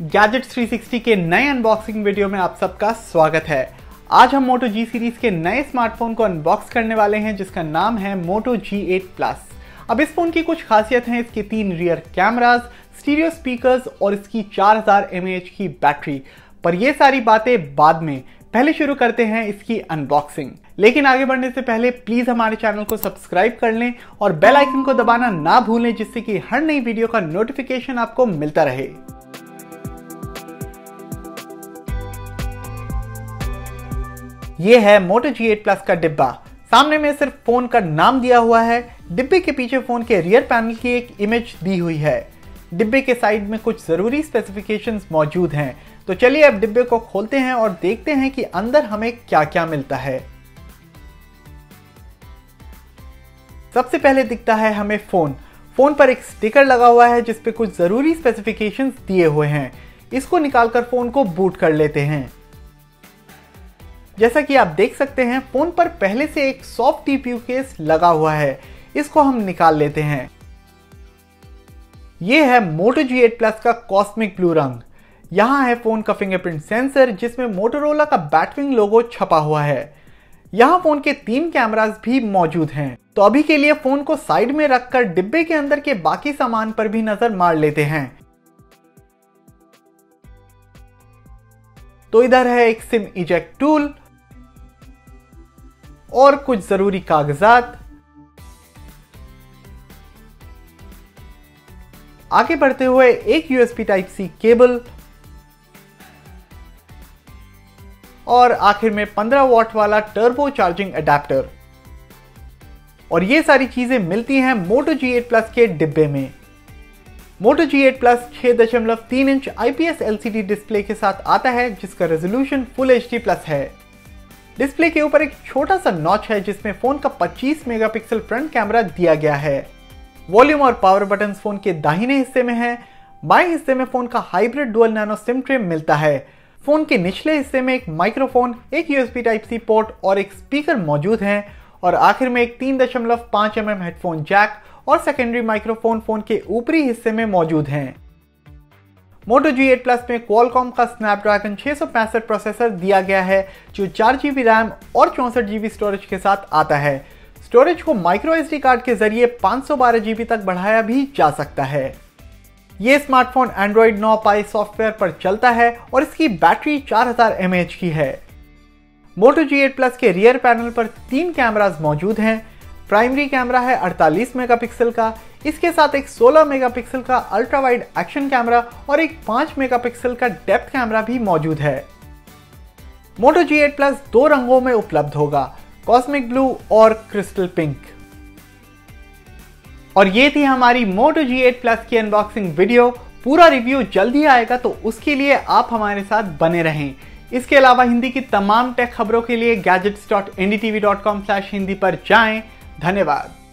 Gadgets 360 के नए unboxing video में आप सबका स्वागत है। आज हम मोटो जी सीरीज़ के नए स्मार्टफ़ोन को अनबॉक्स करने वाले हैं, जिसका नाम है मोटो G8 प्लस अब इस फ़ोन की कुछ खासियत हैं, इसके तीन रियर कैमराज स्टीरियो स्पीकर्स और इसकी 4000 हज़ार की बैटरी पर ये सारी बातें बाद में। पहले शुरू करते हैं इसकी अनबॉक्सिंग लेकिन आगे बढ़ने से पहले प्लीज़ हमारे चैनल को सब्सक्राइब कर लें और बेल आइकन को दबाना ना भूलें, जिससे कि हर नई वीडियो का नोटिफिकेशन आपको मिलता रहे। ये है मोटो G8 प्लस का डिब्बा। सामने में सिर्फ़ फ़ोन का नाम दिया हुआ है। डिब्बे के पीछे फ़ोन के रियर पैनल की एक इमेज दी हुई है। डिब्बे के साइड में कुछ ज़रूरी स्पेसिफिकेशंस मौजूद हैं। तो चलिए अब डिब्बे को खोलते हैं और देखते हैं कि अंदर हमें क्या क्या मिलता है। सबसे पहले दिखता है हमें फ़ोन। फ़ोन पर एक स्टिकर लगा हुआ है जिसपे कुछ ज़रूरी स्पेसिफिकेशंस दिए हुए हैं। इसको निकालकर फ़ोन को बूट कर लेते हैं। जैसा कि आप देख सकते हैं, फ़ोन पर पहले से एक सॉफ्ट टीपीयू केस लगा हुआ है। इसको हम निकाल लेते हैं। यह है मोटो जी एट प्लस का कॉस्मिक ब्लू रंग। यहाँ है फ़ोन का फिंगरप्रिंट सेंसर जिसमें मोटोरोला का बैटविंग लोगो छपा हुआ है। यहाँ फ़ोन के तीन कैमरास भी मौजूद हैं। तो अभी के लिए फ़ोन को साइड में रखकर डिब्बे के अंदर के बाकी सामान पर भी नज़र मार लेते हैं। तो इधर है एक सिम इजेक्ट टूल और कुछ ज़रूरी कागजात। आगे बढ़ते हुए एक यूएसपी टाइप सी केबल और आखिर में 15 वॉट वाला टर्बो चार्जिंग अडेप्टर और ये सारी चीज़ें मिलती हैं मोटो G8 प्लस के डिब्बे में। Moto G8 plus 6.3 inch IPS LCD display के साथ आता है, जिसका रेजोल्यूशन फुल एचडी प्लस है। डिस्प्ले के ऊपर एक छोटा सा नॉच है, जिसमें फ़ोन का 25 मेगापिक्सल फ्रंट कैमरा दिया गया है। वॉल्यूम और पावर बटन फ़ोन के दाहिने हिस्से में है। बाएँ हिस्से में फ़ोन का hybrid dual nano SIM tray मिलता है। फ़ोन के निचले हिस्से में एक माइक्रोफोन एक यूएसबी टाइप सी पोर्ट और एक स्पीकर मौजूद है और आखिर में एक तीन दशमलव पाँच एम हेडफोन जैक और सेकेंडरी माइक्रोफोन फ़ोन के ऊपरी हिस्से में मौजूद हैं। मोटो G8 प्लस में क्वालकॉम का स्नैपड्रैगन सौ पैंसठ प्रोसेसर दिया गया है, जो चार जीबी रैम और चौंसठ जीबी स्टोरेज के साथ आता है। स्टोरेज को माइक्रो एसडी कार्ड के ज़रिए 512 जीबी तक बढ़ाया भी जा सकता है। ये स्मार्टफ़ोन एंड्रॉयड 9 पाई सॉफ्टवेयर पर चलता है और इसकी बैटरी 4000 हज़ार की है। मोटो G8 प्लस के रियर पैनल पर तीन कैमराज मौजूद हैं। प्राइमरी कैमरा है 48 मेगापिक्सल का। इसके साथ एक 16 मेगापिक्सल का अल्ट्रा वाइड एक्शन कैमरा और एक 5 मेगापिक्सल का डेप्थ कैमरा भी मौजूद है। मोटो G8 प्लस दो रंगों में उपलब्ध होगा कॉस्मिक ब्लू और क्रिस्टल पिंक और ये थी हमारी मोटो G8 प्लस की अनबॉक्सिंग वीडियो पूरा रिव्यू जल्दी आएगा तो उसके लिए आप हमारे साथ बने रहें। इसके अलावा हिंदी की तमाम टेक खबरों के लिए हिंदी पर जाएँ। धन्यवाद।